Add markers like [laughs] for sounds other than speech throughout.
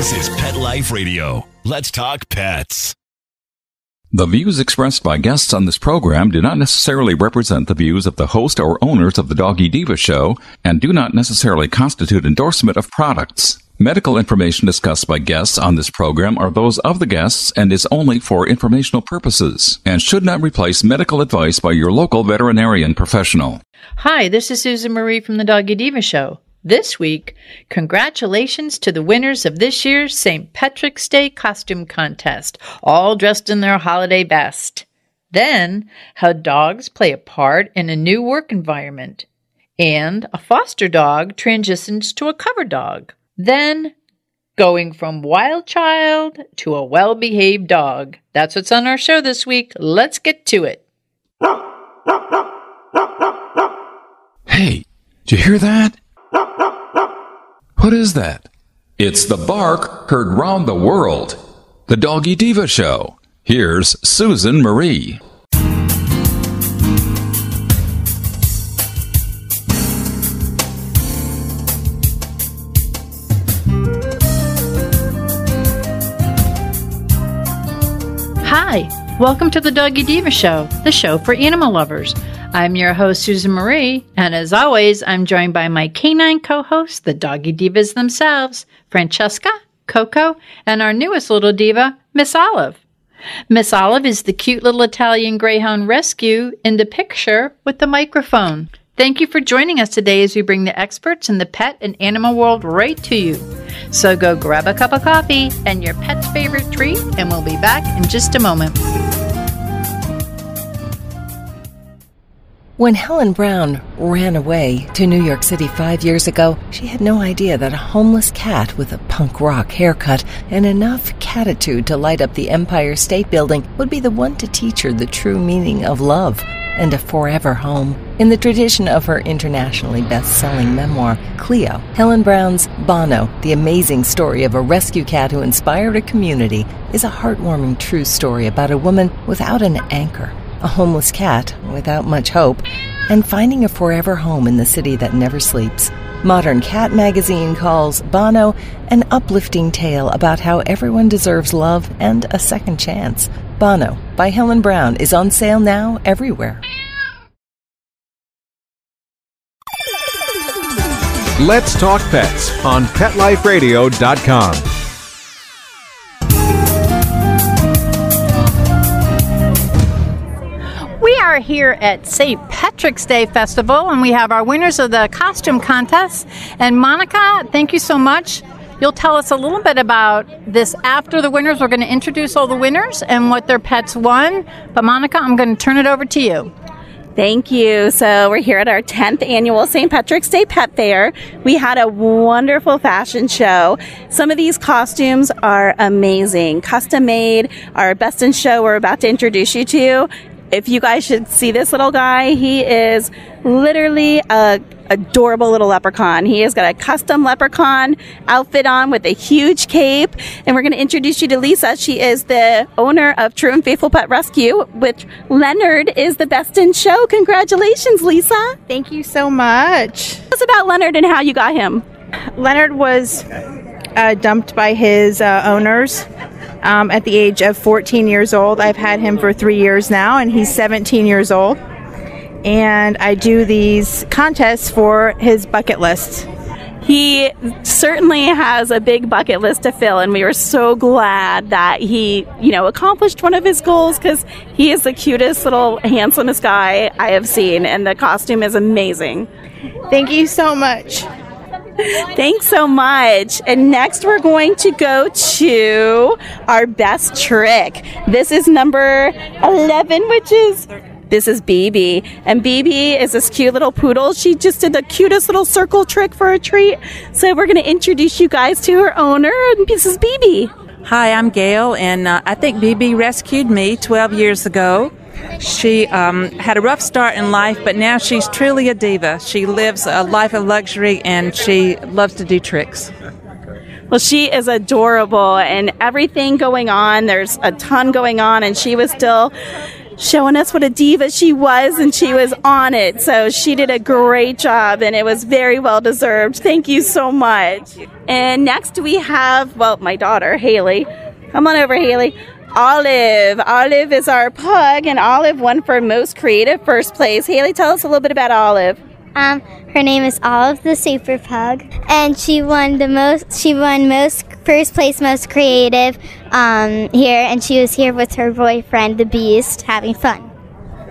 This is Pet Life Radio. Let's talk pets. The views expressed by guests on this program do not necessarily represent the views of the host or owners of the Doggy Diva Show and do not necessarily constitute endorsement of products. Medical information discussed by guests on this program are those of the guests and is only for informational purposes and should not replace medical advice by your local veterinarian professional. Hi, this is Susan Marie from the Doggy Diva Show. This week, congratulations to the winners of this year's St. Patrick's Day costume contest, all dressed in their holiday best. Then, how dogs play a part in a new work environment. And a foster dog transitions to a cover dog. Then, going from wild child to a well behaved dog. That's what's on our show this week. Let's get to it. Hey, did you hear that? What is that? It's the bark heard round the world. The Doggy Diva Show. Here's Susan Marie. Hi, welcome to the Doggy Diva Show, the show for animal lovers. I'm your host, Susan Marie, and as always, I'm joined by my canine co hosts, the Doggy Divas themselves, Francesca, Coco, and our newest little diva, Miss Olive. Miss Olive is the cute little Italian Greyhound rescue in the picture with the microphone. Thank you for joining us today as we bring the experts in the pet and animal world right to you. So go grab a cup of coffee and your pet's favorite treat, and we'll be back in just a moment. When Helen Brown ran away to New York City five years ago, she had no idea that a homeless cat with a punk rock haircut and enough catitude to light up the Empire State Building would be the one to teach her the true meaning of love and a forever home. In the tradition of her internationally best-selling memoir, Cleo, Helen Brown's Bono, the amazing story of a rescue cat who inspired a community, is a heartwarming true story about a woman without an anchor a homeless cat without much hope, and finding a forever home in the city that never sleeps. Modern Cat magazine calls Bono an uplifting tale about how everyone deserves love and a second chance. Bono by Helen Brown is on sale now everywhere. Let's Talk Pets on PetLifeRadio.com. We are here at St. Patrick's Day Festival and we have our winners of the costume contest. And Monica, thank you so much. You'll tell us a little bit about this after the winners. We're going to introduce all the winners and what their pets won. But Monica, I'm going to turn it over to you. Thank you. So, we're here at our 10th annual St. Patrick's Day Pet Fair. We had a wonderful fashion show. Some of these costumes are amazing, custom made. Our best in show we're about to introduce you to if you guys should see this little guy, he is literally a adorable little leprechaun. He has got a custom leprechaun outfit on with a huge cape. And we're going to introduce you to Lisa. She is the owner of True and Faithful Pet Rescue, which Leonard is the best in show. Congratulations, Lisa. Thank you so much. Tell us about Leonard and how you got him. Leonard was uh, dumped by his uh, owners um, at the age of 14 years old. I've had him for three years now, and he's 17 years old. And I do these contests for his bucket list. He certainly has a big bucket list to fill, and we were so glad that he, you know, accomplished one of his goals because he is the cutest little, handsomest guy I have seen, and the costume is amazing. Thank you so much. Thanks so much. And next we're going to go to our best trick. This is number 11, which is this is BB. And BB is this cute little poodle. She just did the cutest little circle trick for a treat. So we're going to introduce you guys to her owner. And this is BB. Hi, I'm Gail, and uh, I think BB rescued me 12 years ago. She um, had a rough start in life, but now she's truly a diva. She lives a life of luxury and she loves to do tricks. Well, she is adorable and everything going on. There's a ton going on, and she was still showing us what a diva she was, and she was on it. So she did a great job, and it was very well deserved. Thank you so much. And next we have, well, my daughter, Haley. Come on over, Haley. Olive. Olive is our pug, and Olive won for most creative first place. Haley, tell us a little bit about Olive. Um, her name is Olive the Super Pug, and she won the most. She won most first place, most creative um, here, and she was here with her boyfriend, the Beast, having fun.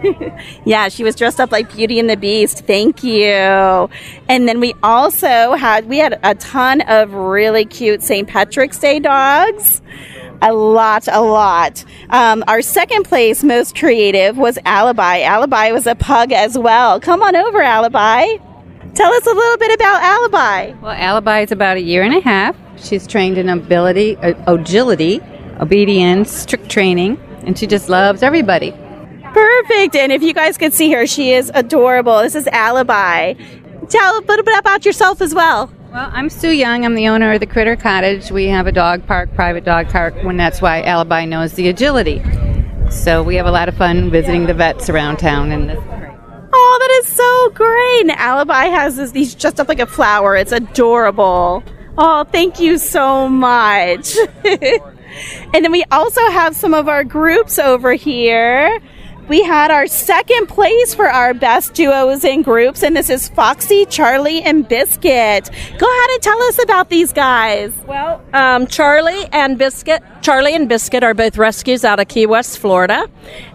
[laughs] yeah, she was dressed up like Beauty and the Beast. Thank you. And then we also had we had a ton of really cute St. Patrick's Day dogs. A lot, a lot. Um, our second place most creative was Alibi. Alibi was a pug as well. Come on over, Alibi. Tell us a little bit about Alibi. Well, Alibi is about a year and a half. She's trained in ability, uh, agility, obedience, trick training, and she just loves everybody. Perfect. And if you guys could see her, she is adorable. This is Alibi. Tell a little bit about yourself as well. Well, I'm Sue Young. I'm the owner of the Critter Cottage. We have a dog park, private dog park, and that's why Alibi knows the agility. So we have a lot of fun visiting the vets around town, and Oh, that is so great. And Alibi has this, he's just up like a flower. It's adorable. Oh, thank you so much. [laughs] and then we also have some of our groups over here. We had our second place for our best duos and groups, and this is Foxy, Charlie, and Biscuit. Go ahead and tell us about these guys. Well, um, Charlie and Biscuit, Charlie and Biscuit are both rescues out of Key West, Florida,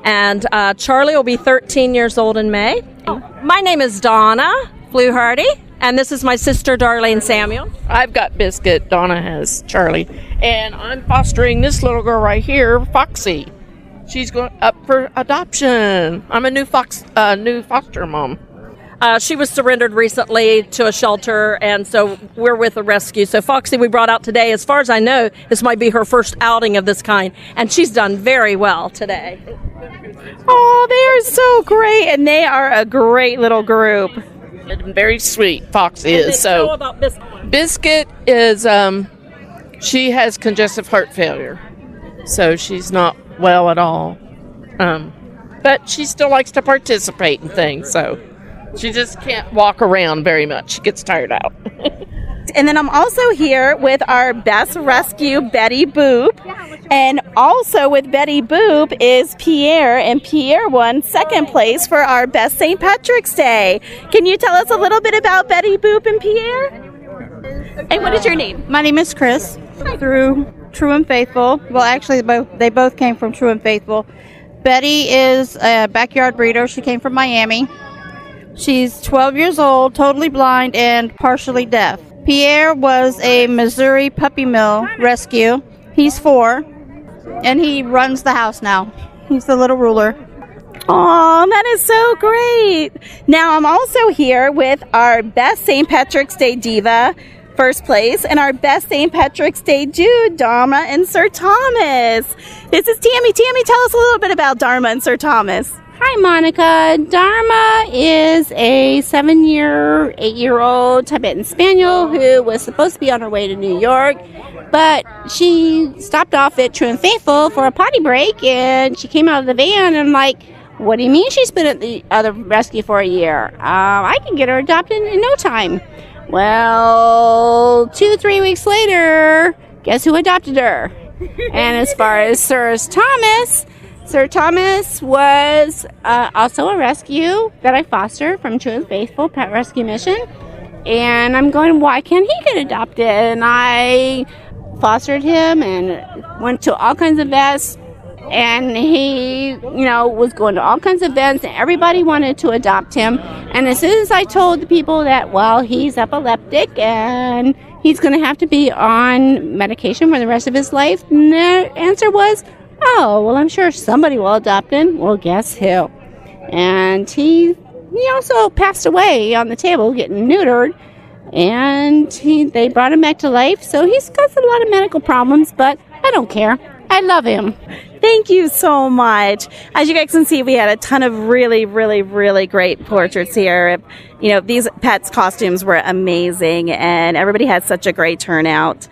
and uh, Charlie will be 13 years old in May. Oh, my name is Donna Fluharty, and this is my sister Darlene Samuel. I've got Biscuit. Donna has Charlie, and I'm fostering this little girl right here, Foxy. She's going up for adoption. I'm a new fox, uh, new foster mom. Uh, she was surrendered recently to a shelter, and so we're with a rescue. So Foxy, we brought out today. As far as I know, this might be her first outing of this kind, and she's done very well today. Oh, they are so great, and they are a great little group. And very sweet, Foxy is. So Biscuit. Biscuit is um, she has congestive heart failure, so she's not well at all. Um, but she still likes to participate in things, so she just can't walk around very much. She gets tired out. [laughs] and then I'm also here with our best rescue, Betty Boop. And also with Betty Boop is Pierre, and Pierre won second place for our best St. Patrick's Day. Can you tell us a little bit about Betty Boop and Pierre? And what is your name? My name is Chris. Through True and Faithful. Well, actually, both they both came from True and Faithful. Betty is a backyard breeder. She came from Miami. She's 12 years old, totally blind, and partially deaf. Pierre was a Missouri puppy mill rescue. He's four, and he runs the house now. He's the little ruler. Oh, that is so great. Now, I'm also here with our best St. Patrick's Day diva, first place, and our best St. Patrick's Day dude, Dharma and Sir Thomas. This is Tammy. Tammy, tell us a little bit about Dharma and Sir Thomas. Hi, Monica. Dharma is a seven year, eight year old Tibetan Spaniel who was supposed to be on her way to New York, but she stopped off at True and Faithful for a potty break and she came out of the van and like, what do you mean she's been at the other rescue for a year? Uh, I can get her adopted in no time. Well, two, three weeks later, guess who adopted her? [laughs] and as far as Sir Thomas, Sir Thomas was uh, also a rescue that I fostered from True and Faithful Pet Rescue Mission. And I'm going, why can't he get adopted? And I fostered him and went to all kinds of vets. And he, you know, was going to all kinds of events, and everybody wanted to adopt him. And as soon as I told the people that, well, he's epileptic and he's going to have to be on medication for the rest of his life, and the answer was, oh, well, I'm sure somebody will adopt him. Well, guess who? And he, he also passed away on the table getting neutered. And he, they brought him back to life. So he's got a lot of medical problems, but I don't care. I love him. Thank you so much. As you guys can see, we had a ton of really, really, really great portraits here. You know, these pets' costumes were amazing, and everybody had such a great turnout.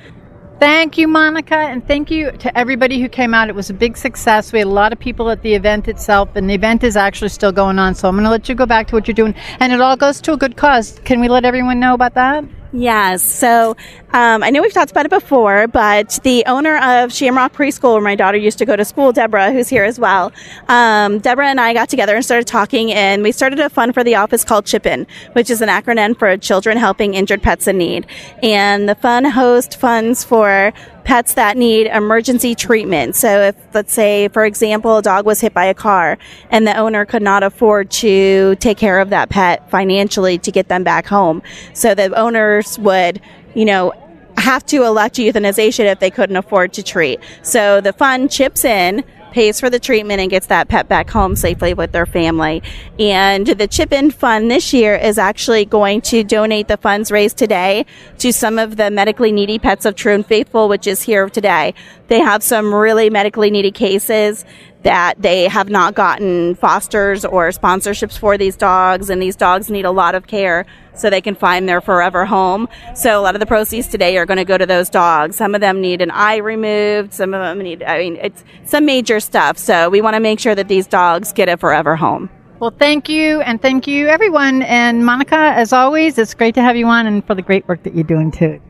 thank you, Monica, and thank you to everybody who came out. It was a big success. We had a lot of people at the event itself, and the event is actually still going on. So I'm going to let you go back to what you're doing, and it all goes to a good cause. Can we let everyone know about that? Yes. So um, I know we've talked about it before, but the owner of Shamrock Preschool, where my daughter used to go to school, Deborah, who's here as well, um, Deborah and I got together and started talking, and we started a fund for the office called Chip In, which is an acronym for Children Helping Injured Pets in Need. And the fund hosts funds for pets that need emergency treatment. So if, let's say, for example, a dog was hit by a car and the owner could not afford to take care of that pet financially to get them back home. So the owners would, you know, have to elect euthanization if they couldn't afford to treat. So the fund chips in pays for the treatment and gets that pet back home safely with their family. And the Chip In Fund this year is actually going to donate the funds raised today to some of the medically needy pets of True and Faithful, which is here today. They have some really medically needy cases that they have not gotten fosters or sponsorships for these dogs, and these dogs need a lot of care so they can find their forever home. So a lot of the proceeds today are going to go to those dogs. Some of them need an eye removed. Some of them need, I mean, it's some major stuff. So we want to make sure that these dogs get a forever home. Well, thank you, and thank you, everyone. And Monica, as always, it's great to have you on and for the great work that you're doing, too.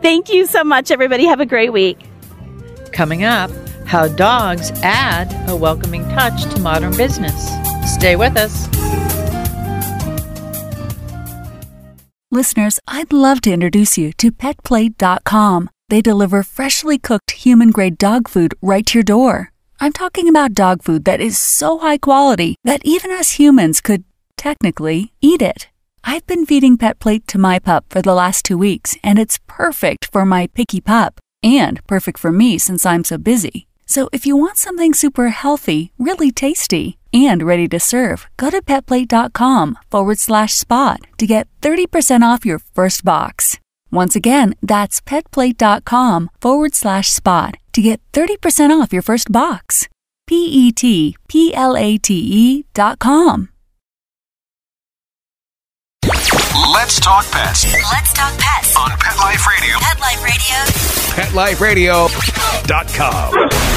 Thank you so much, everybody. Have a great week. Coming up, how dogs add a welcoming touch to modern business. Stay with us. Listeners, I'd love to introduce you to PetPlate.com. They deliver freshly cooked human grade dog food right to your door. I'm talking about dog food that is so high quality that even us humans could, technically, eat it. I've been feeding PetPlate to my pup for the last two weeks, and it's perfect for my picky pup and perfect for me since I'm so busy. So if you want something super healthy, really tasty, and ready to serve, go to petplate.com forward slash spot to get 30% off your first box. Once again, that's petplate.com forward slash spot to get 30% off your first box. P E T P L A T E dot com. Let's talk pets Let's talk pets on Pet Life Radio. Pet Life Radio. PetLifeRadio.com.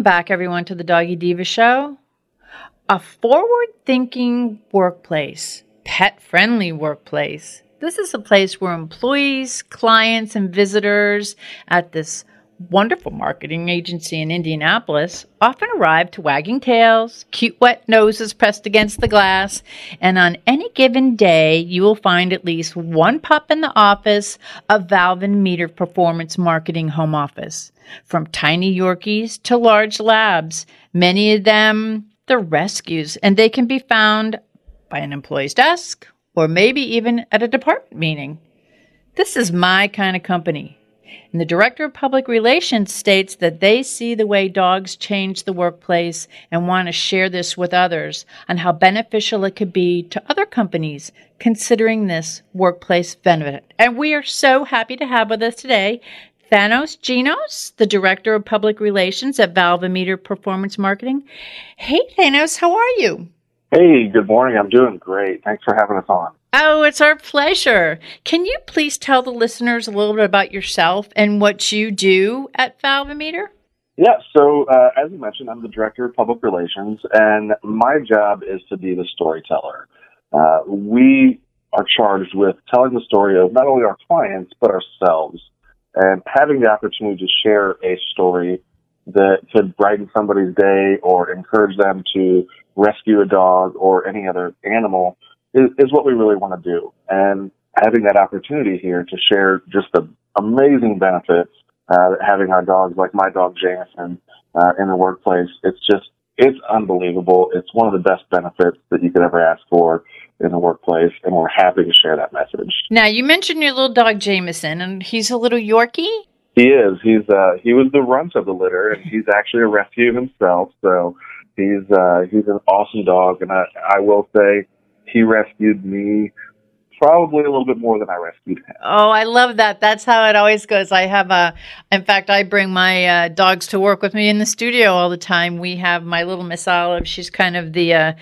Welcome back, everyone, to the Doggy Diva Show. A forward thinking workplace, pet friendly workplace. This is a place where employees, clients, and visitors at this wonderful marketing agency in Indianapolis often arrive to wagging tails, cute wet noses pressed against the glass, and on any given day, you will find at least one pup in the office of Valve and Meter Performance Marketing Home Office. From tiny Yorkies to large labs, many of them they're rescues, and they can be found by an employee's desk or maybe even at a department meeting. This is my kind of company. And the Director of Public Relations states that they see the way dogs change the workplace and want to share this with others on how beneficial it could be to other companies considering this workplace benefit. And we are so happy to have with us today Thanos Genos, the Director of Public Relations at Valve Meter Performance Marketing. Hey, Thanos, how are you? Hey, good morning. I'm doing great. Thanks for having us on. Oh, it's our pleasure. Can you please tell the listeners a little bit about yourself and what you do at Valve and Meter? Yeah, so uh, as you mentioned, I'm the Director of Public Relations, and my job is to be the storyteller. Uh, we are charged with telling the story of not only our clients, but ourselves, and having the opportunity to share a story that could brighten somebody's day or encourage them to rescue a dog or any other animal is, is what we really want to do. And having that opportunity here to share just the amazing benefits uh, having our dogs, like my dog Jameson, uh, in the workplace, it's just it's unbelievable. It's one of the best benefits that you could ever ask for in the workplace, and we're happy to share that message. Now, you mentioned your little dog Jameson, and he's a little Yorkie. He is. He's uh, he was the runt of the litter, and he's actually a rescue himself. So he's uh, he's an awesome dog, and I I will say he rescued me probably a little bit more than I rescued him. Oh, I love that. That's how it always goes. I have a, in fact, I bring my uh, dogs to work with me in the studio all the time. We have my little Miss Olive. She's kind of the, uh,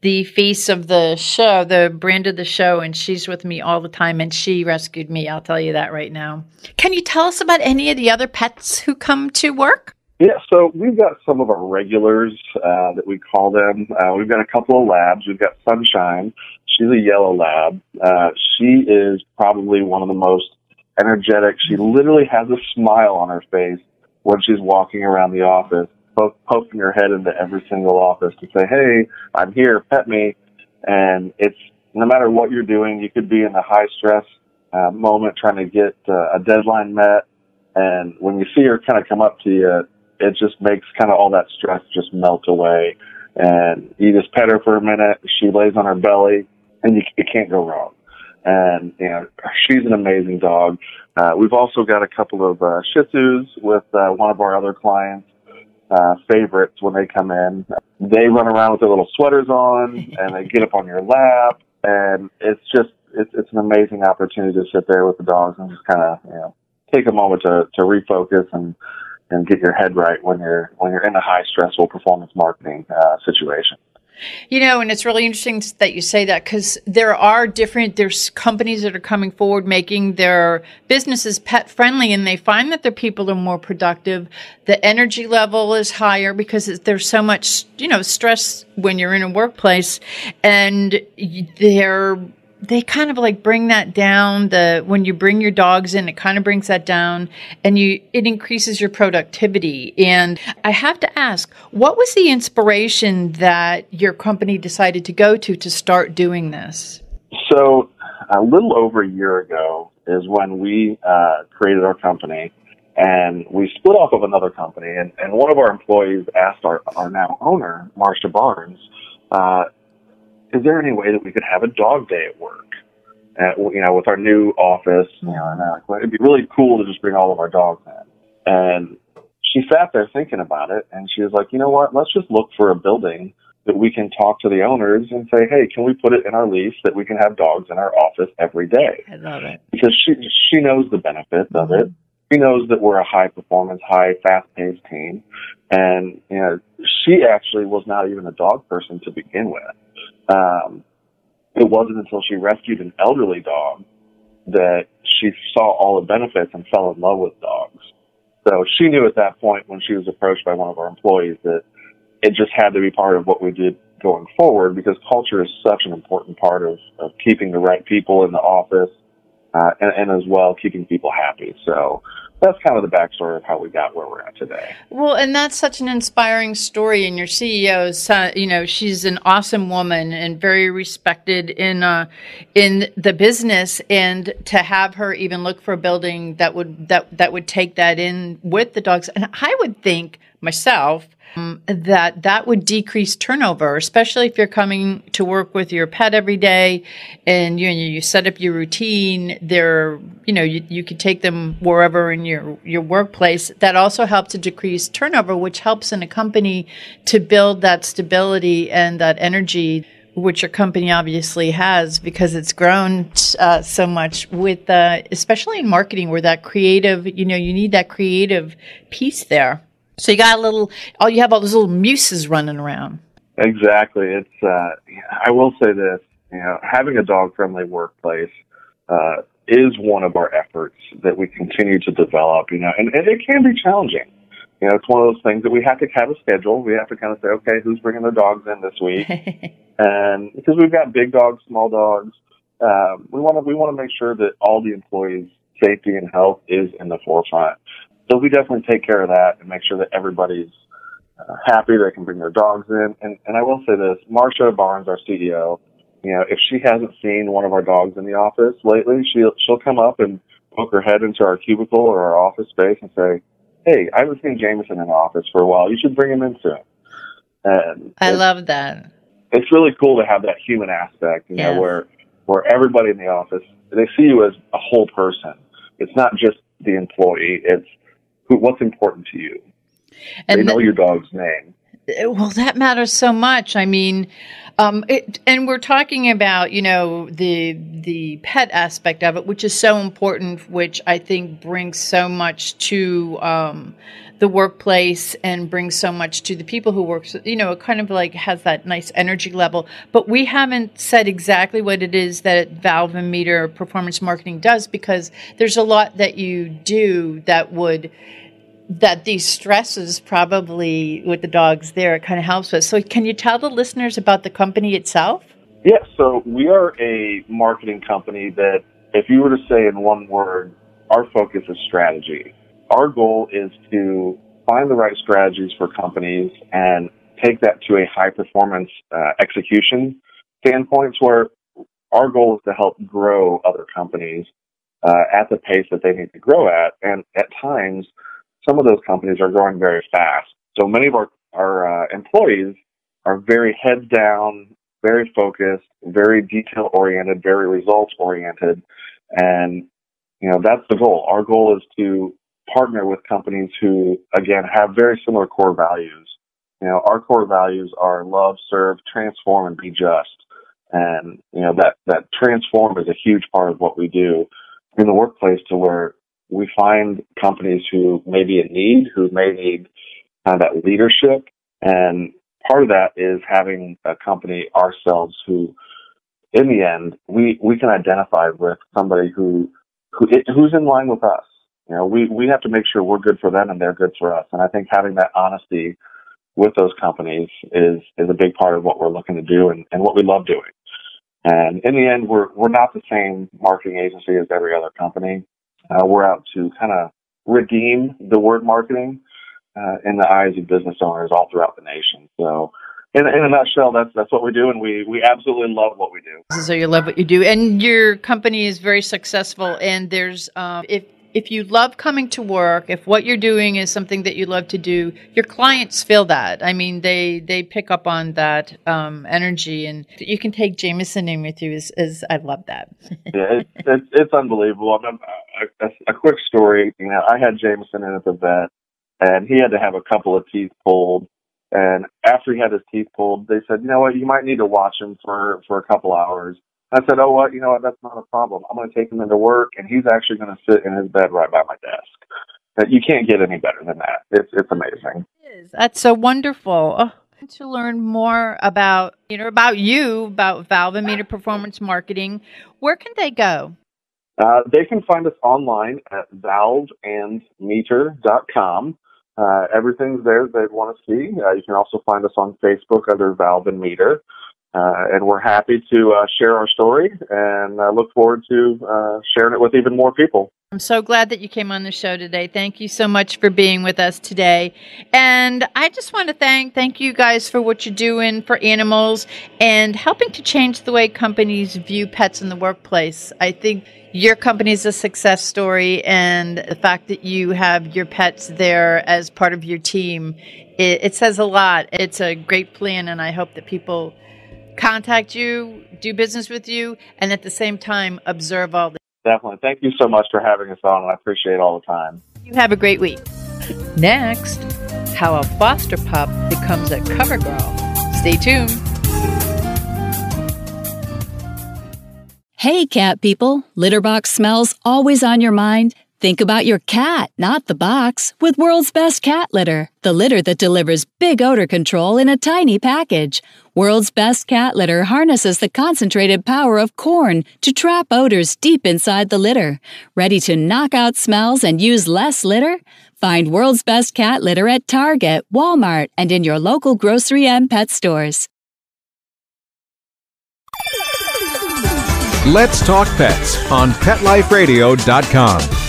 the face of the show, the brand of the show, and she's with me all the time. And she rescued me. I'll tell you that right now. Can you tell us about any of the other pets who come to work? Yeah, so we've got some of our regulars uh, that we call them. Uh, we've got a couple of labs. We've got Sunshine. She's a yellow lab. Uh, she is probably one of the most energetic. She literally has a smile on her face when she's walking around the office, po- poking her head into every single office to say, "Hey, I'm here. Pet me." And it's no matter what you're doing, you could be in a high stress uh, moment trying to get uh, a deadline met, and when you see her kind of come up to you, it just makes kind of all that stress just melt away. And you just pet her for a minute. She lays on her belly, and you, you can't go wrong. And you know she's an amazing dog. Uh, we've also got a couple of uh, Shih Tzus with uh, one of our other clients. Uh, favorites when they come in. They run around with their little sweaters on [laughs] and they get up on your lap and it's just it's it's an amazing opportunity to sit there with the dogs and just kind of you know take a moment to to refocus and and get your head right when you're when you're in a high stressful performance marketing uh, situation. You know, and it's really interesting that you say that because there are different, there's companies that are coming forward making their businesses pet friendly and they find that their people are more productive. The energy level is higher because there's so much, you know, stress when you're in a workplace and they're they kind of like bring that down the when you bring your dogs in it kind of brings that down and you it increases your productivity. And i have to ask what was the inspiration that your company decided to go to to start doing this? So a little over a year ago is when we uh, created our company and we split off of another company and, and one of our employees asked our, our now owner Marsha Barnes uh, is there any way that we could have a dog day at work? At, you know, with our new office, you know, and uh, it'd be really cool to just bring all of our dogs in. And she sat there thinking about it, and she was like, you know what? Let's just look for a building that we can talk to the owners and say, hey, can we put it in our lease that we can have dogs in our office every day? I love it because she she knows the benefits of it. She knows that we're a high performance, high fast paced team, and you know, she actually was not even a dog person to begin with. Um, it wasn't until she rescued an elderly dog that she saw all the benefits and fell in love with dogs. So she knew at that point when she was approached by one of our employees that it just had to be part of what we did going forward because culture is such an important part of, of keeping the right people in the office uh, and, and as well keeping people happy. So that's kind of the backstory of how we got where we're at today. Well, and that's such an inspiring story. And your CEO is, you know, she's an awesome woman and very respected in uh, in the business. And to have her even look for a building that would that that would take that in with the dogs, and I would think myself um, that that would decrease turnover, especially if you're coming to work with your pet every day and you you set up your routine. There, you know, you, you could take them wherever in your your workplace. That also helps to decrease turnover, which helps in a company to build that stability and that energy which your company obviously has because it's grown uh, so much with uh, especially in marketing where that creative you know you need that creative piece there so you got a little, oh, you have all those little muses running around. Exactly. It's, uh, I will say this, you know, having a dog friendly workplace, uh, is one of our efforts that we continue to develop, you know, and, and it can be challenging. You know, it's one of those things that we have to have a schedule. We have to kind of say, okay, who's bringing their dogs in this week? [laughs] and because we've got big dogs, small dogs, um, we want to we want to make sure that all the employees' safety and health is in the forefront. So we definitely take care of that and make sure that everybody's uh, happy. They can bring their dogs in. And, and I will say this, Marsha Barnes, our CEO, you know, if she hasn't seen one of our dogs in the office lately, she'll, she'll come up and poke her head into our cubicle or our office space and say, Hey, I haven't seen Jameson in the office for a while. You should bring him in soon. And I love that. It's really cool to have that human aspect, you Yes. know, where, where everybody in the office, they see you as a whole person. It's not just the employee. It's what's important to you. And they know your dog's name. Well, that matters so much. I mean, um, it, and we're talking about you know the the pet aspect of it, which is so important, which I think brings so much to um, the workplace and brings so much to the people who work. You know, it kind of like has that nice energy level. But we haven't said exactly what it is that Valve and Meter Performance Marketing does because there's a lot that you do that would that these stresses probably with the dogs there it kind of helps with. So can you tell the listeners about the company itself? Yeah, so we are a marketing company that if you were to say in one word, our focus is strategy. Our goal is to find the right strategies for companies and take that to a high performance uh, execution standpoint where our goal is to help grow other companies uh, at the pace that they need to grow at. And at times, some of those companies are growing very fast. So many of our, our uh, employees are very heads down, very focused, very detail oriented, very results oriented. And, you know, that's the goal. Our goal is to partner with companies who, again, have very similar core values. You know, our core values are love, serve, transform, and be just. And, you know, that, that transform is a huge part of what we do in the workplace to where we find companies who may be in need, who may need kind of that leadership. And part of that is having a company ourselves who, in the end, we, we can identify with somebody who, who, who's in line with us. You know, we, we have to make sure we're good for them and they're good for us. And I think having that honesty with those companies is, is a big part of what we're looking to do and, and what we love doing. And in the end, we're, we're not the same marketing agency as every other company. Uh, we're out to kind of redeem the word marketing uh, in the eyes of business owners all throughout the nation. So, in, in a nutshell, that's that's what we do, and we we absolutely love what we do. So you love what you do, and your company is very successful. And there's um, if if you love coming to work, if what you're doing is something that you love to do, your clients feel that. I mean, they they pick up on that um, energy, and you can take Jameson in with you. As, as I love that. [laughs] yeah, it's, it's, it's unbelievable. I mean, a, a, quick story. You know, I had Jameson in at the vet, and he had to have a couple of teeth pulled. And after he had his teeth pulled, they said, you know what, you might need to watch him for for a couple hours. I said, oh, what? You know what? That's not a problem. I'm going to take him into work, and he's actually going to sit in his bed right by my desk. You can't get any better than that. It's it's amazing. It is. That's so wonderful. Oh, to learn more about you know about you about Valve and Meter Performance Marketing, where can they go? Uh, they can find us online at valveandmeter.com. Uh, everything's there they want to see. Uh, you can also find us on Facebook under Valve and Meter. Uh, and we're happy to uh, share our story and uh, look forward to uh, sharing it with even more people. I'm so glad that you came on the show today. Thank you so much for being with us today. And I just want to thank thank you guys for what you're doing for animals and helping to change the way companies view pets in the workplace. I think your company is a success story and the fact that you have your pets there as part of your team it, it says a lot. It's a great plan and I hope that people contact you, do business with you, and at the same time observe all the. Definitely. Thank you so much for having us on, and I appreciate all the time. You have a great week. Next, how a foster pup becomes a cover girl. Stay tuned. Hey, cat people. Litter box smells always on your mind? Think about your cat, not the box, with World's Best Cat Litter, the litter that delivers big odor control in a tiny package. World's Best Cat Litter harnesses the concentrated power of corn to trap odors deep inside the litter. Ready to knock out smells and use less litter? Find World's Best Cat Litter at Target, Walmart, and in your local grocery and pet stores. Let's Talk Pets on PetLifeRadio.com.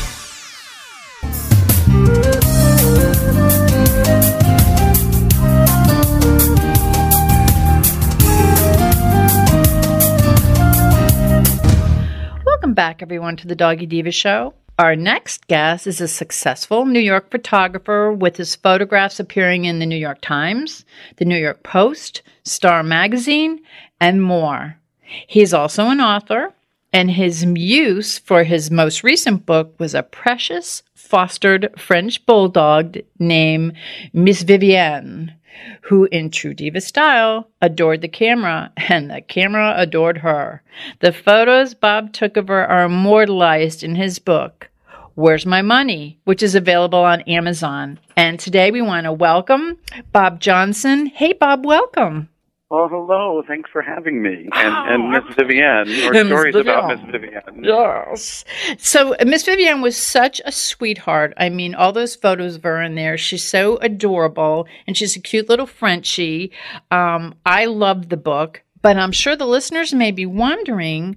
Welcome back, everyone, to the Doggy Diva Show. Our next guest is a successful New York photographer with his photographs appearing in the New York Times, the New York Post, Star Magazine, and more. He's also an author, And his muse for his most recent book was a precious fostered French bulldog named Miss Vivienne, who, in true diva style, adored the camera, and the camera adored her. The photos Bob took of her are immortalized in his book. Where's My Money, which is available on Amazon. And today we want to welcome Bob Johnson. Hey, Bob, welcome. Well, hello. Thanks for having me. And, Oh, and Miss Vivienne, your And stories about Miss Vivienne. Vivienne. Yes. So uh, Miss Vivienne was such a sweetheart. I mean, all those photos of her in there. She's so adorable, and she's a cute little Frenchie. Um, I loved the book, but I'm sure the listeners may be wondering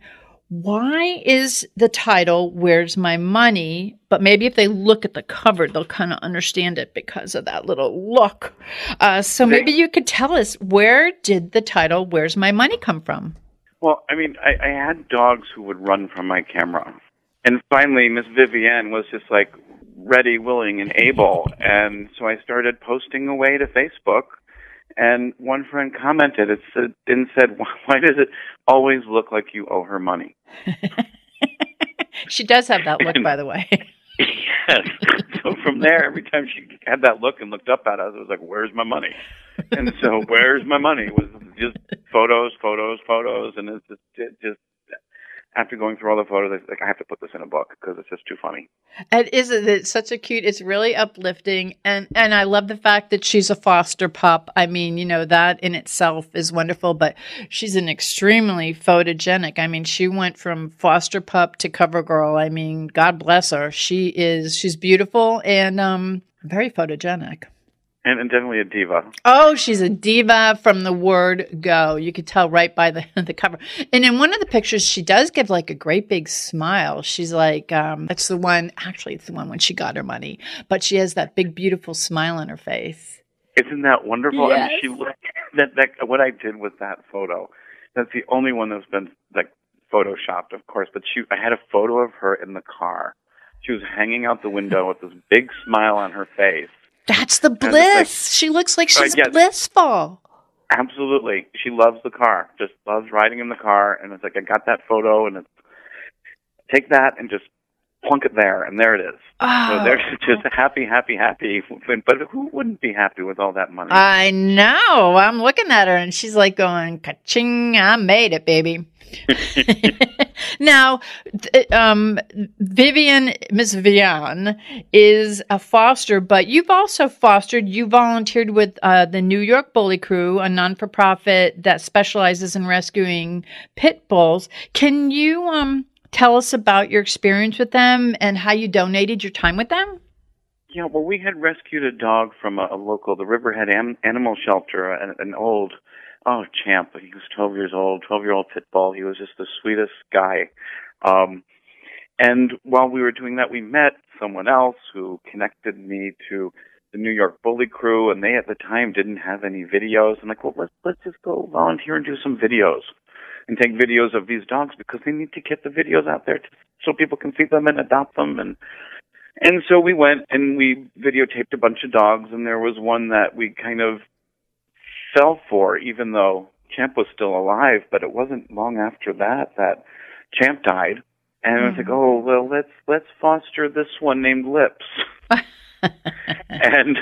why is the title "Where's My Money?" But maybe if they look at the cover, they'll kind of understand it because of that little look. Uh, so maybe you could tell us where did the title "Where's My Money" come from? Well, I mean, I, I had dogs who would run from my camera. And finally, Miss Vivienne was just like ready, willing, and able. And so I started posting away to Facebook. And one friend commented it said, and said, [laughs] Why does it always look like you owe her money? [laughs] She does have that look, by the way. [laughs] Yes. So from there, every time she had that look and looked up at us, it was like, "Where's my money?" And so, "Where's my money?" was just photos, photos, photos, and it's just, it just after going through all the photos, I like, I have to put this in a book because it's just too funny. It is it's such a cute. It's really uplifting, and and I love the fact that she's a foster pup. I mean, you know that in itself is wonderful, but she's an extremely photogenic. I mean, she went from foster pup to cover girl. I mean, God bless her. She is she's beautiful and um very photogenic. And, and definitely a diva. Oh, she's a diva from the word go. You could tell right by the [laughs] the cover. And in one of the pictures, she does give like a great big smile. She's like, um, that's the one. Actually, it's the one when she got her money, but she has that big, beautiful smile on her face. Isn't that wonderful? Yes. And she that that what I did with that photo. That's the only one that's been like photoshopped, of course. But she, I had a photo of her in the car. She was hanging out the window with this big smile on her face. That's the it's like- bliss. she looks like Uh, she's yes. blissful. Absolutely. She loves the car. Just loves riding in the car. And it's like, I got that photo and it's, take that and just plunk it there. And there it is. Oh. So there's [laughs] just happy, happy, happy. But who wouldn't be happy with all that money? I know. I'm looking at her and she's like going, ka-ching, I made it, baby. [laughs] [laughs] now, th- um, Vivienne, Miss Vivienne is a foster, but you've also fostered, you volunteered with uh, the New York Bully Crew, a non for profit that specializes in rescuing pit bulls. Can you um, tell us about your experience with them and how you donated your time with them? Yeah, well, we had rescued a dog from a, a local, the Riverhead Am- Animal Shelter, an, an old, oh, champ. He was 12 years old, 12 year old pit bull. He was just the sweetest guy. Um, and while we were doing that, we met someone else who connected me to the New York Bully Crew, and they at the time didn't have any videos. I'm like, well, let's let's just go volunteer and do some videos, and take videos of these dogs because they need to get the videos out there to, so people can see them and adopt them and and so we went and we videotaped a bunch of dogs, and there was one that we kind of fell for, even though Champ was still alive. But it wasn't long after that that Champ died, and I was like, "Oh well, let's let's foster this one named Lips." [laughs] and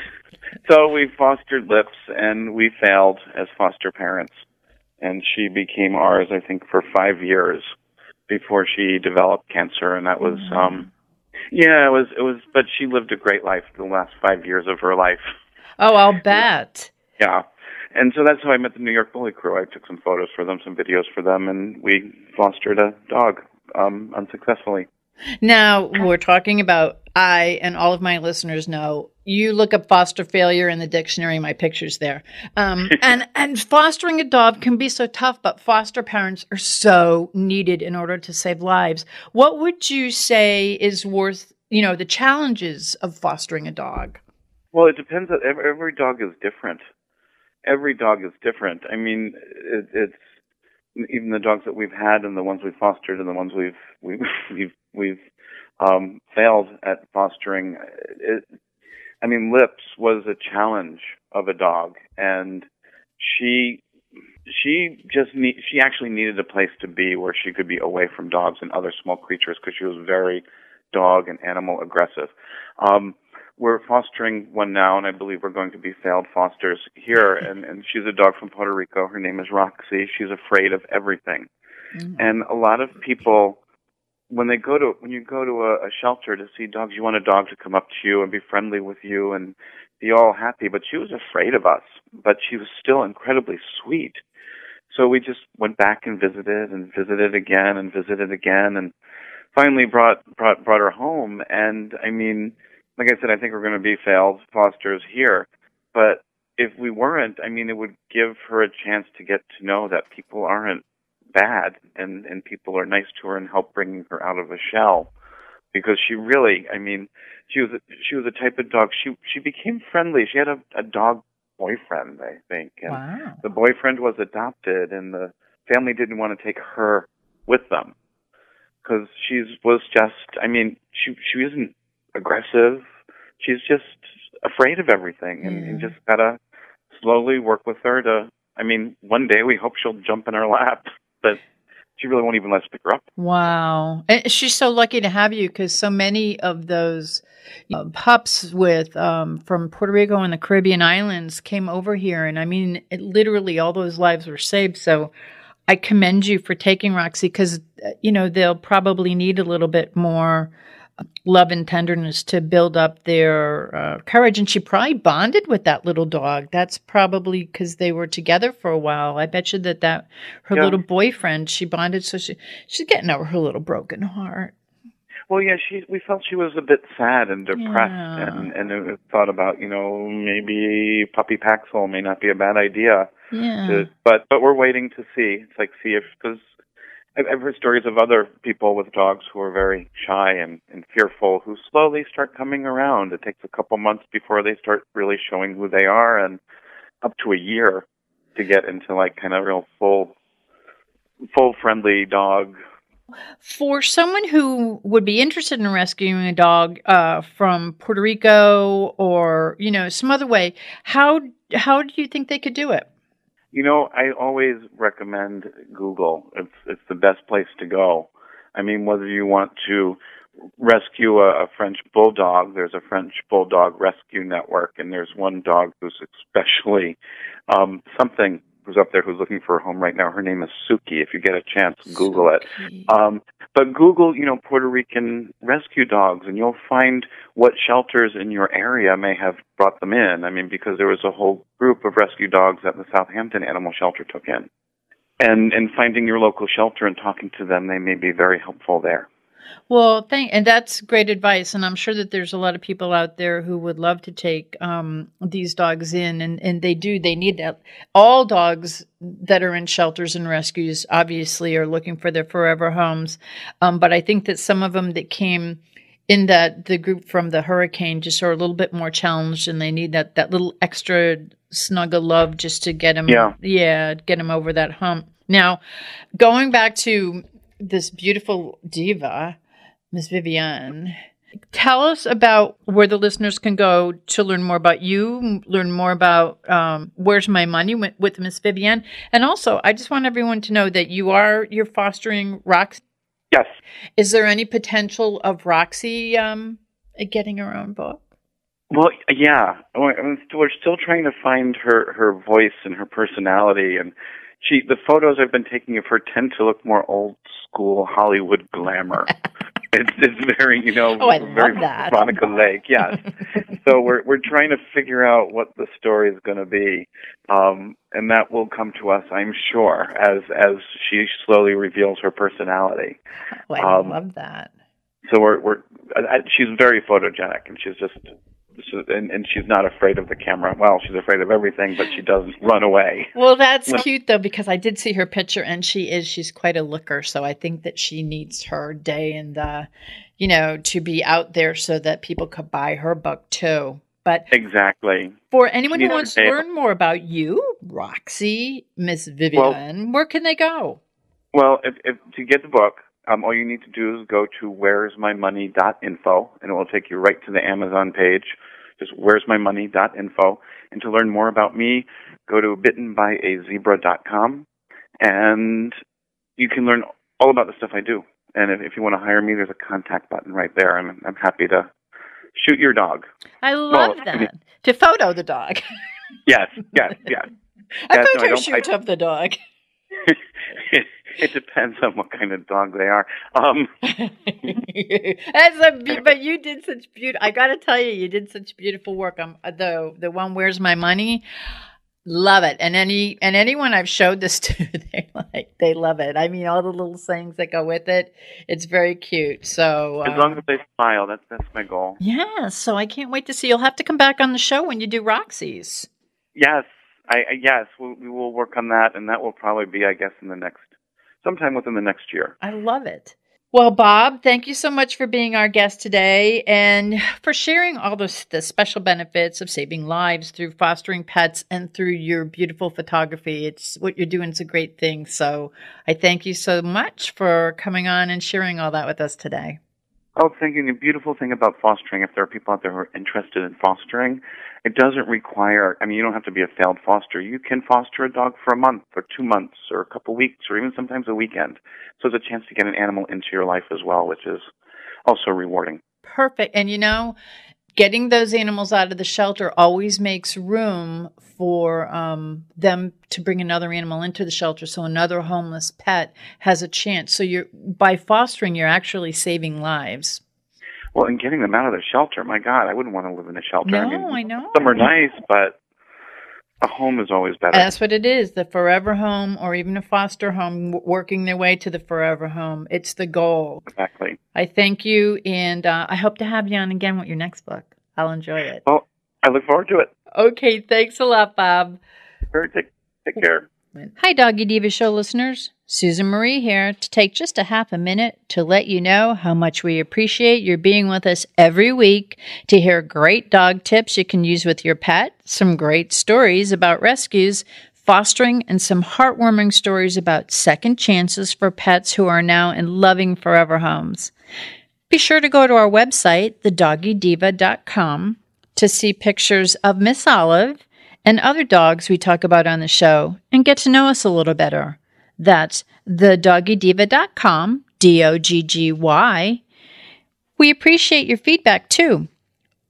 so we fostered Lips, and we failed as foster parents, and she became ours, I think, for five years before she developed cancer, and that was. um yeah, it was it was but she lived a great life the last 5 years of her life. Oh, I'll [laughs] bet. Yeah. And so that's how I met the New York Bully Crew. I took some photos for them, some videos for them, and we fostered a dog um, unsuccessfully. Now, we're talking about I and all of my listeners know you look up foster failure in the dictionary, my picture's there. Um, [laughs] and, and fostering a dog can be so tough, but foster parents are so needed in order to save lives. What would you say is worth, you know, the challenges of fostering a dog? Well, it depends. on- Every, every dog is different. Every dog is different. I mean, it, it's even the dogs that we've had and the ones we've fostered and the ones we've we've [laughs] we've we've um, failed at fostering. It, I mean, Lips was a challenge of a dog, and she she just need she actually needed a place to be where she could be away from dogs and other small creatures because she was very dog and animal aggressive. Um, we're fostering one now, and I believe we're going to be failed fosters here. And, and she's a dog from Puerto Rico. Her name is Roxy. She's afraid of everything. Mm-hmm. And a lot of people, when they go to when you go to a, a shelter to see dogs, you want a dog to come up to you and be friendly with you and be all happy. But she was afraid of us. But she was still incredibly sweet. So we just went back and visited and visited again and visited again and finally brought brought brought her home. And I mean like I said, I think we're going to be failed fosters here. But if we weren't, I mean, it would give her a chance to get to know that people aren't bad and and people are nice to her and help bringing her out of a shell. Because she really, I mean, she was a, she was a type of dog. She she became friendly. She had a, a dog boyfriend, I think, and wow. the boyfriend was adopted, and the family didn't want to take her with them because she was just. I mean, she she isn't aggressive. She's just afraid of everything, and you just gotta slowly work with her to. I mean, one day we hope she'll jump in our lap, but she really won't even let us pick her up. Wow. And she's so lucky to have you because so many of those you know, pups with um, from Puerto Rico and the Caribbean islands came over here. And I mean, it, literally all those lives were saved. So I commend you for taking Roxy because, uh, you know, they'll probably need a little bit more love and tenderness to build up their uh, courage. And she probably bonded with that little dog. That's probably because they were together for a while. I bet you that that her Yeah. little boyfriend she bonded. So she she's getting over her little broken heart. Well, yeah, she we felt she was a bit sad and depressed, Yeah. and and it thought about you know maybe puppy Paxil may not be a bad idea. Yeah. To, but but we're waiting to see. It's like see if because I've, heard stories of other people with dogs who are very shy and, and fearful who slowly start coming around. It takes a couple months before they start really showing who they are, and up to a year to get into like kind of real full full friendly dog For someone who would be interested in rescuing a dog uh, from Puerto Rico or you know some other way, how how do you think they could do it? You know, I always recommend Google. It's it's the best place to go. I mean, whether you want to rescue a, a French bulldog, there's a French bulldog rescue network, and there's one dog who's especially um, something who's up there who's looking for a home right now. Her name is Suki. If you get a chance, Google it. Um, but Google, you know, Puerto Rican rescue dogs, and you'll find what shelters in your area may have brought them in. I mean, because there was a whole group of rescue dogs that the Southampton Animal Shelter took in. And and finding your local shelter and talking to them, they may be very helpful there. Well, thank, and that's great advice. And I'm sure that there's a lot of people out there who would love to take um, these dogs in, and, and they do. They need that. All dogs that are in shelters and rescues obviously are looking for their forever homes. Um, but I think that some of them that came in that the group from the hurricane just are a little bit more challenged, and they need that that little extra snug of love just to get them, Yeah. yeah, get them over that hump. Now, going back to this beautiful diva, Miss Vivienne. Tell us about where the listeners can go to learn more about you, learn more about um, where's my money with, with Miss Vivienne, and also I just want everyone to know that you are you're fostering Roxy. Yes. Is there any potential of Roxy um, getting her own book? Well, yeah, We're- we're still trying to find her her voice and her personality, and she the photos I've been taking of her tend to look more old school Hollywood glamour. [laughs] it's it's very you know Oh, I very love that. Veronica Lake, yes. so [laughs] we're we're trying to figure out what the story is going to be, um, and that will come to us, I'm sure, as as she slowly reveals her personality. Oh, I Um, love that. So we're we're I- she's very photogenic, and she's just so- and, and she's not afraid of the camera. Well, she's afraid of everything, but she doesn't run away. Well, that's When- cute though because I did see her picture and she is she's quite a looker, so I think that she needs her day in the, you know, to be out there so that people could buy her book too. But Exactly. for anyone who wants to learn more about you, Roxy, Miss Vivienne, where can they go? Well, if, if to get the book, um, all you need to do is go to where'smymoney.info, and it will take you right to the Amazon page. Just where'smymoney.info. And to learn more about me, go to bittenbyazebra.com and you can learn all about the stuff I do. And if, if you want to hire me, there's a contact button right there. and I'm happy to shoot your dog. I love Well, that. I mean- to photo the dog. Yes, yes, yes. [laughs] A Yes, no, I photo don't- shoot I- of the dog. [laughs] it, depends on what kind of dog they are. Um, [laughs] a but you did such beautiful. I got to tell you, you did such beautiful work. Um, the the one "Where's My Money." Love it, and any and anyone I've showed this [laughs] to, they like they love it. I mean, all the little sayings that go with it. It's very cute. So as uh, long as they smile, that's that's my goal. yeah, so I can't wait to see. You'll have to come back on the show when you do Roxy's. Yes, I, I yes, we'll, we will work on that, and that will probably be, I guess, in the next, sometime within the next year. I love it. Well, Bob, thank you so much for being our guest today and for sharing all those the special benefits of saving lives through fostering pets and through your beautiful photography. It's what you're doing is a great thing. So I thank you so much for coming on and sharing all that with us today. Oh, thank you. The beautiful thing about fostering, if there are people out there who are interested in fostering, it doesn't require, I mean, you don't have to be a failed foster. You can foster a dog for a month or two months or a couple weeks or even sometimes a weekend. So it's a chance to get an animal into your life as well, which is also rewarding. Perfect. And you know, getting those animals out of the shelter always makes room for um, them to bring another animal into the shelter so another homeless pet has a chance. So you're by fostering you're actually saving lives. Well, and getting them out of the shelter, my God, I wouldn't want to live in a shelter. No, I mean, I know. some are nice, but a home is always better. That's what it is, the forever home or even a foster home w- working their way to the forever home. It's the goal. Exactly. I thank you and uh, I hope to have you on again with your next book. I'll enjoy it. Well, I look forward to it. Okay, thanks a lot, Bob. Very take, take care. Hi, Doggy Diva Show listeners. Susan Marie here to take just a half a minute to let you know how much we appreciate your being with us every week to hear great dog tips you can use with your pet, some great stories about rescues, fostering, and some heartwarming stories about second chances for pets who are now in loving forever homes. Be sure to go to our website, thedoggydiva.com, to see pictures of Miss Olive and other dogs we talk about on the show and get to know us a little better. That's thedoggydiva.com, D O G G Y. We appreciate your feedback too.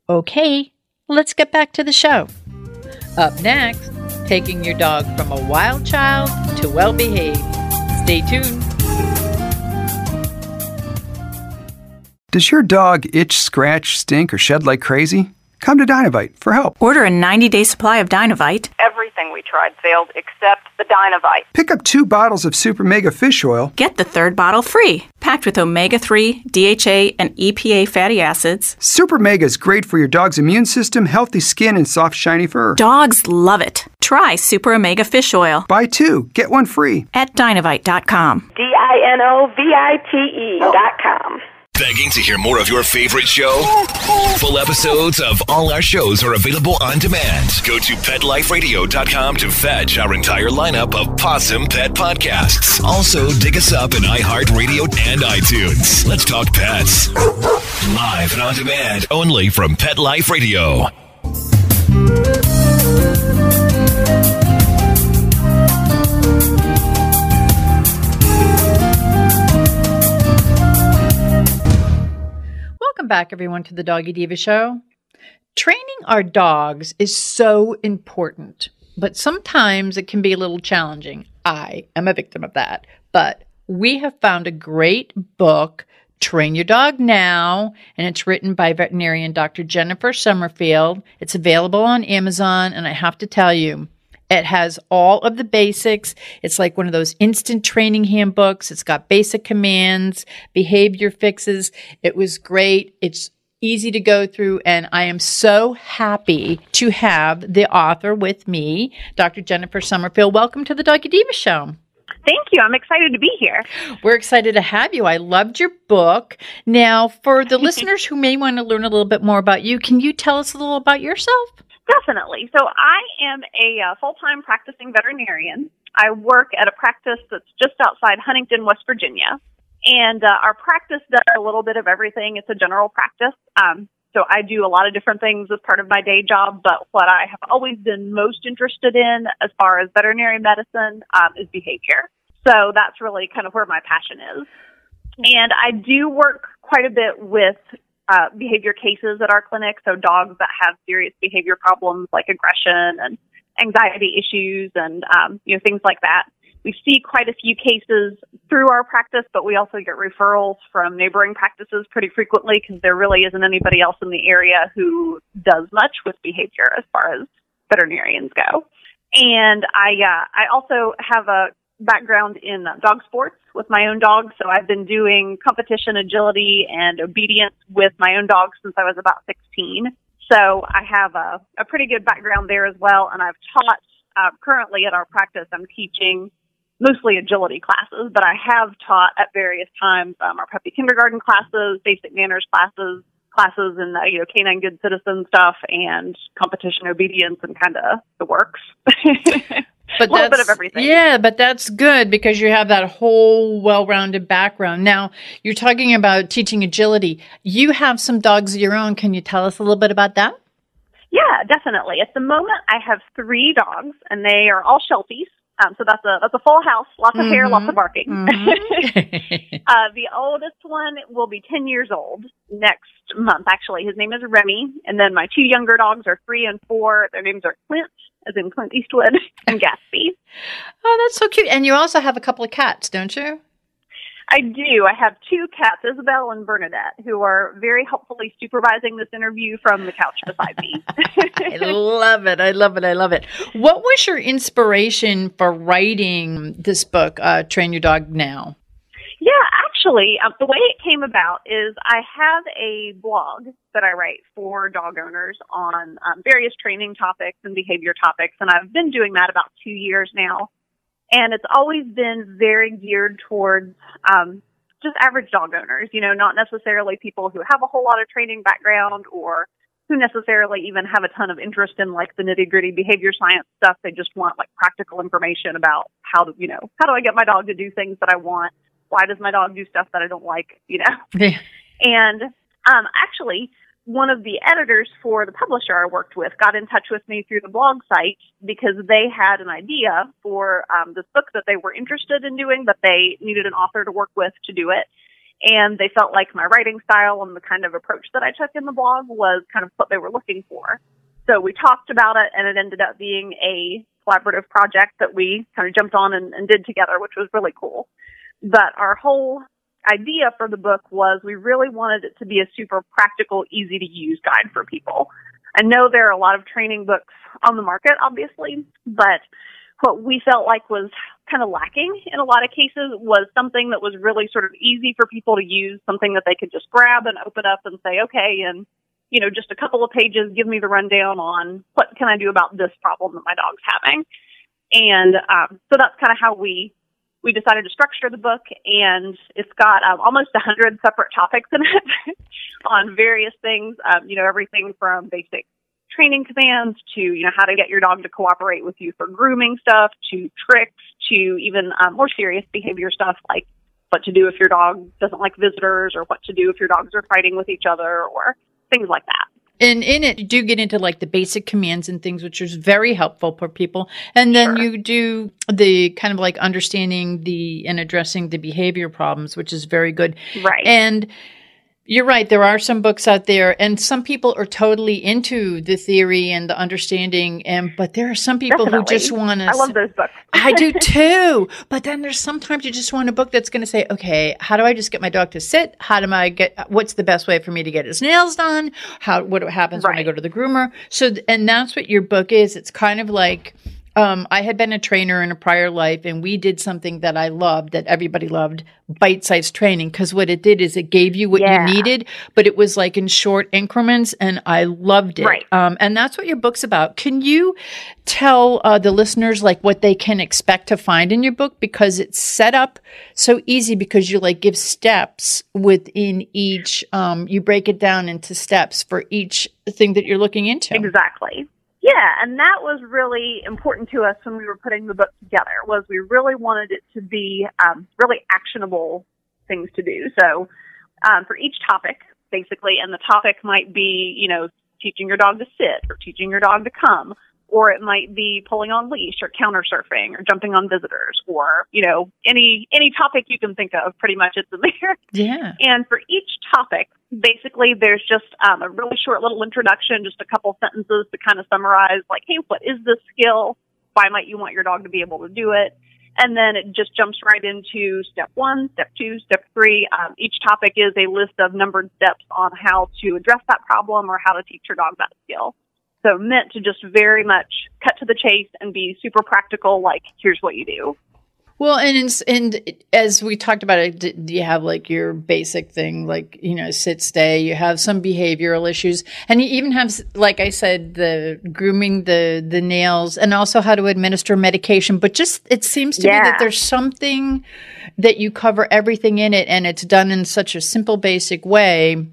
Okay, let's get back to the show. Up next, taking your dog from a wild child to well behaved. Stay tuned. Does your dog itch, scratch, stink, or shed like crazy? Come to Dynovite for help. Order a 90 day supply of Dynovite. Everything we tried failed except the Dynovite. Pick up two bottles of Super Mega Fish Oil. Get the third bottle free. Packed with omega 3, DHA, and EPA fatty acids. Super Mega is great for your dog's immune system, healthy skin, and soft, shiny fur. Dogs love it. Try Super Omega Fish Oil. Buy two, get one free. At dynovite.com. D I N O V I T E.com. com. Begging to hear more of your favorite show? Full episodes of all our shows are available on demand. Go to PetLifeRadio.com to fetch our entire lineup of Pawsome Pet podcasts. Also, dig us up in iHeartRadio and iTunes. Let's talk pets. Live and on demand only from Pet Life Radio. Welcome back, everyone, to the Doggy Diva Show. Training our dogs is so important, but sometimes it can be a little challenging. I am a victim of that. But we have found a great book, Train Your Dog Now, and it's written by veterinarian Dr. Jennifer Summerfield. It's available on Amazon, and I have to tell you, it has all of the basics. It's like one of those instant training handbooks. It's got basic commands, behavior fixes. It was great. It's easy to go through, and I am so happy to have the author with me, Dr. Jennifer Summerfield. Welcome to the Doggy Diva Show. Thank you. I'm excited to be here. We're excited to have you. I loved your book. Now, for the [laughs] listeners who may want to learn a little bit more about you, can you tell us a little about yourself? Definitely. So, I am a uh, full time practicing veterinarian. I work at a practice that's just outside Huntington, West Virginia. And uh, our practice does a little bit of everything. It's a general practice. Um, so I do a lot of different things as part of my day job, but what I have always been most interested in as far as veterinary medicine um, is behavior. So that's really kind of where my passion is. And I do work quite a bit with uh, behavior cases at our clinic. So dogs that have serious behavior problems like aggression and anxiety issues and, um, you know, things like that. We see quite a few cases through our practice, but we also get referrals from neighboring practices pretty frequently because there really isn't anybody else in the area who does much with behavior as far as veterinarians go. And I, uh, I also have a background in dog sports with my own dog. So I've been doing competition agility and obedience with my own dog since I was about 16. So I have a, a pretty good background there as well. And I've taught uh, currently at our practice, I'm teaching mostly agility classes, but I have taught at various times um, our puppy kindergarten classes, basic manners classes, classes in the, you know canine good citizen stuff, and competition obedience and kind of the works. [laughs] But a little bit of everything. Yeah, but that's good because you have that whole well-rounded background. Now, you're talking about teaching agility. You have some dogs of your own. Can you tell us a little bit about that? Yeah, definitely. At the moment, I have three dogs, and they are all Shelties. Um, so that's a that's a full house, lots of hair, lots of barking. [laughs] uh, the oldest one will be ten years old next month. Actually, his name is Remy, and then my two younger dogs are three and four. Their names are Clint, as in Clint Eastwood, [laughs] and Gatsby. Oh, that's so cute. And you also have a couple of cats, don't you? I do. I have two cats, Isabel and Bernadette, who are very helpfully supervising this interview from the couch beside me. [laughs] I love it. I love it. I love it. What was your inspiration for writing this book, uh, Train Your Dog Now? Yeah, actually, um, the way it came about is I have a blog that I write for dog owners on um, various training topics and behavior topics, and I've been doing that about two years now. And it's always been very geared towards um, just average dog owners, you know, not necessarily people who have a whole lot of training background or who necessarily even have a ton of interest in like the nitty gritty behavior science stuff. They just want like practical information about how to, you know, how do I get my dog to do things that I want? Why does my dog do stuff that I don't like, you know? [laughs] And um, actually, one of the editors for the publisher I worked with got in touch with me through the blog site because they had an idea for um, this book that they were interested in doing, but they needed an author to work with to do it. And they felt like my writing style and the kind of approach that I took in the blog was kind of what they were looking for. So we talked about it, and it ended up being a collaborative project that we kind of jumped on and, and did together, which was really cool. But our whole idea for the book was we really wanted it to be a super practical, easy to use guide for people. I know there are a lot of training books on the market, obviously, but what we felt like was kind of lacking in a lot of cases was something that was really sort of easy for people to use, something that they could just grab and open up and say, okay, and you know, just a couple of pages, give me the rundown on what can I do about this problem that my dog's having. And um, so that's kind of how we we decided to structure the book, and it's got um, almost a hundred separate topics in it [laughs] on various things. Um, you know, everything from basic training commands to you know how to get your dog to cooperate with you for grooming stuff to tricks to even um, more serious behavior stuff like what to do if your dog doesn't like visitors or what to do if your dogs are fighting with each other or things like that. And in it, you do get into like the basic commands and things, which is very helpful for people. And then you do the kind of like understanding the and addressing the behavior problems, which is very good. Right. And you're right. There are some books out there, and some people are totally into the theory and the understanding. And but there are some people who just want to. I love those books. [laughs] I do too. But then there's sometimes you just want a book that's going to say, okay, how do I just get my dog to sit? How do I get, what's the best way for me to get his nails done? How, what happens when I go to the groomer? So, and that's what your book is. It's kind of like, um, I had been a trainer in a prior life, and we did something that I loved, that everybody loved, bite-sized training. Because what it did is it gave you what Yeah. you needed, but it was like in short increments, and I loved it. Right. Um, and that's what your book's about. Can you tell uh, the listeners like what they can expect to find in your book? Because it's set up so easy because you like give steps within each. Um, you break it down into steps for each thing that you're looking into. Exactly. Yeah, and that was really important to us when we were putting the book together. Was we really wanted it to be um, really actionable things to do. So um, for each topic, basically, and the topic might be, you know, teaching your dog to sit or teaching your dog to come, or it might be pulling on leash or counter surfing or jumping on visitors or, you know, any any topic you can think of, pretty much it's in there. [laughs] Yeah. And for each topic, basically there's just um, a really short little introduction, just a couple sentences to kind of summarize like, hey, what is this skill? Why might you want your dog to be able to do it? And then it just jumps right into step one, step two, step three. Um, each topic is a list of numbered steps on how to address that problem or how to teach your dog that skill. So meant to just very much cut to the chase and be super practical, like here's what you do. Well, and and as we talked about it, do you have like your basic thing, like you know, sit, stay. You have some behavioral issues, and you even have, like I said, the grooming, the the nails, and also how to administer medication. But just it seems to me that there's something that you cover everything in it, and it's done in such a simple, basic way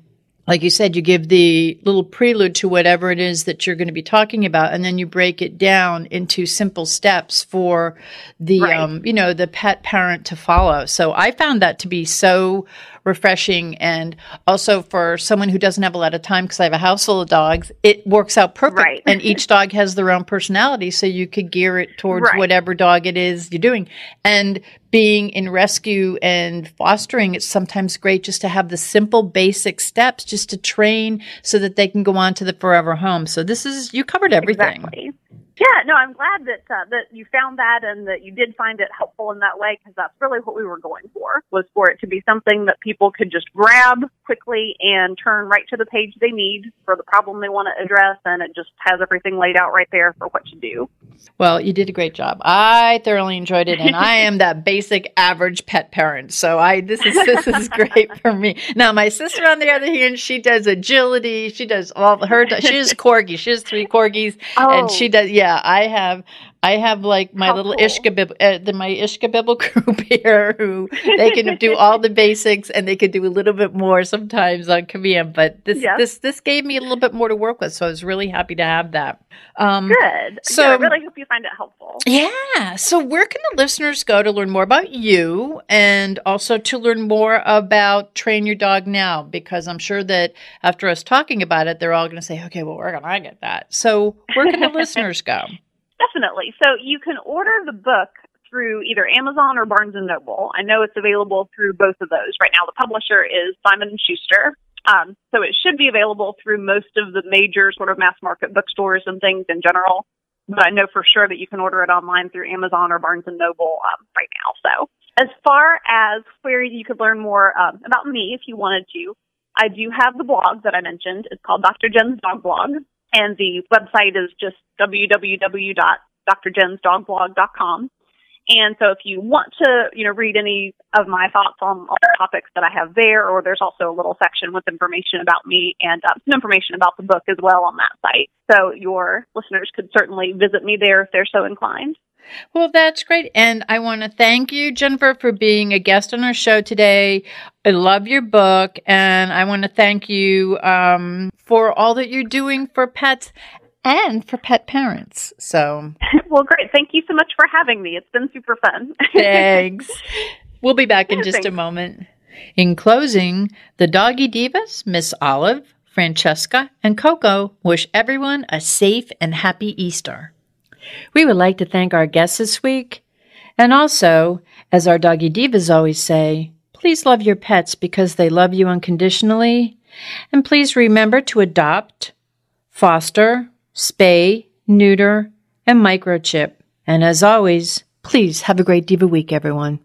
like you said, you give the little prelude to whatever it is that you're going to be talking about, and then you break it down into simple steps for the, um, you know, the pet parent to follow. So I found that to be so refreshing, and also for someone who doesn't have a lot of time, because I have a house full of dogs, it works out perfect. And each dog has their own personality, so you could gear it towards Right. whatever dog it is you're doing. And being in rescue and fostering, it's sometimes great just to have the simple basic steps just to train so that they can go on to the forever home. So this is you covered everything. Exactly. Yeah, no, I'm glad that uh, that you found that and that you did find it helpful in that way because that's really what we were going for was for it to be something that people could just grab quickly and turn right to the page they need for the problem they want to address, and it just has everything laid out right there for what to do. Well, you did a great job. I thoroughly enjoyed it, and I am that basic average pet parent. So I this is this is great for me. Now my sister, on the other hand, she does agility. She does all her. She has corgis. She has three corgis, Oh. and she does. Yeah, I have. I have like my little Ishkabib, uh, the, my Ishkabibble [laughs] group here who they can do all the basics and they can do a little bit more sometimes on command. But this Yes. this this gave me a little bit more to work with, so I was really happy to have that. Um, Good. So So I really hope you find it helpful. yeah. So, where can the listeners go to learn more about you and also to learn more about Train Your Dog Now? Because I'm sure that after us talking about it, they're all going to say, okay, well, where can I get that? So, where can the [laughs] listeners go? Definitely. So you can order the book through either Amazon or Barnes and Noble. I know it's available through both of those. Right now, the publisher is Simon and Schuster. Um, so it should be available through most of the major sort of mass market bookstores and things in general. But I know for sure that you can order it online through Amazon or Barnes and Noble um, right now. So as far as where you could learn more um, about me, if you wanted to, I do have the blog that I mentioned. It's called Dr. Jen's Dog Blog, and the website is just www.drjensdogblog.com. And so if you want to, you know, read any of my thoughts on all the topics that I have there, or there's also a little section with information about me and uh, some information about the book as well on that site. So your listeners could certainly visit me there if they're so inclined. Well, that's great. And I want to thank you, Jennifer, for being a guest on our show today. I love your book. And I want to thank you um, for all that you're doing for pets and for pet parents. So [laughs] well, great. Thank you so much for having me. It's been super fun. thanks. [laughs] We'll be back in just a moment. In closing, the Doggy Divas, Miss Olive, Francesca, and Coco wish everyone a safe and happy Easter. We would like to thank our guests this week. And also, as our Doggy Divas always say, please love your pets because they love you unconditionally. And please remember to adopt, foster, spay, neuter, and microchip. And as always, please have a great Diva week, everyone.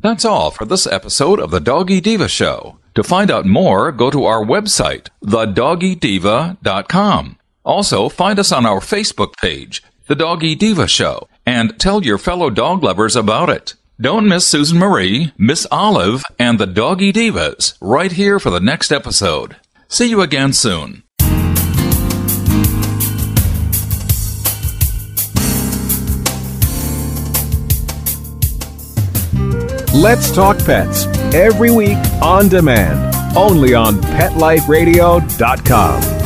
That's all for this episode of the Doggy Diva Show. To find out more, go to our website, thedoggydiva.com. Also, find us on our Facebook page, The Doggy Diva Show, and tell your fellow dog lovers about it. Don't miss Susan Marie, Miss Olive, and the Doggy Divas right here for the next episode. See you again soon. Let's Talk Pets every week on demand, only on PetLifeRadio.com.